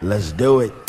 Let's do it.